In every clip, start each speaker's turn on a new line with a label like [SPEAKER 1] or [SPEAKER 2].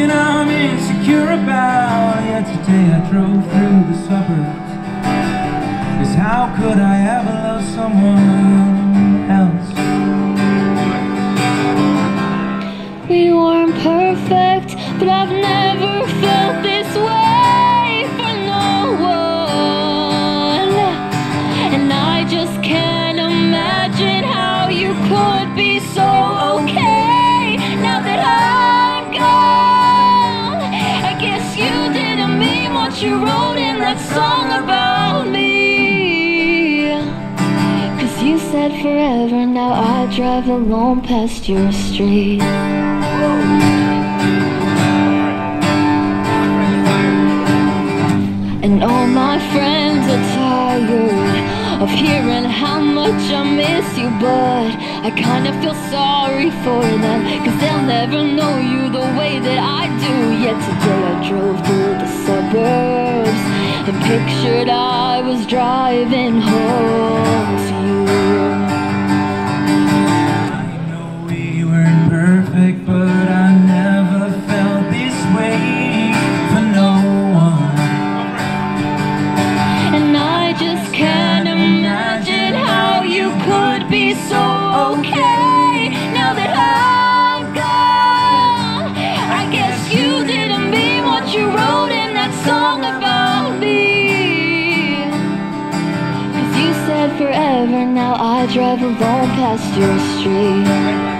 [SPEAKER 1] Everything I'm insecure about. Yet today I drove through the suburbs. Cause how could I ever love someone else?
[SPEAKER 2] We weren't perfect, but I've never felt this way Forever, now I drive alone past your street. And all my friends are tired of hearing how much I miss you, but I kinda feel sorry for them, cause they'll never know you the way that I do. Yet today I drove through the suburbs and pictured I was driving home to you. So okay now that I'm gone. I guess you didn't mean what you wrote in that song about me. Cause you said forever, now I drive alone past your street.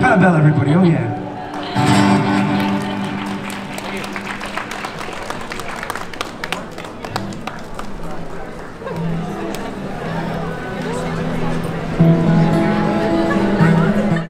[SPEAKER 1] Kylabelle, everybody. Oh, yeah.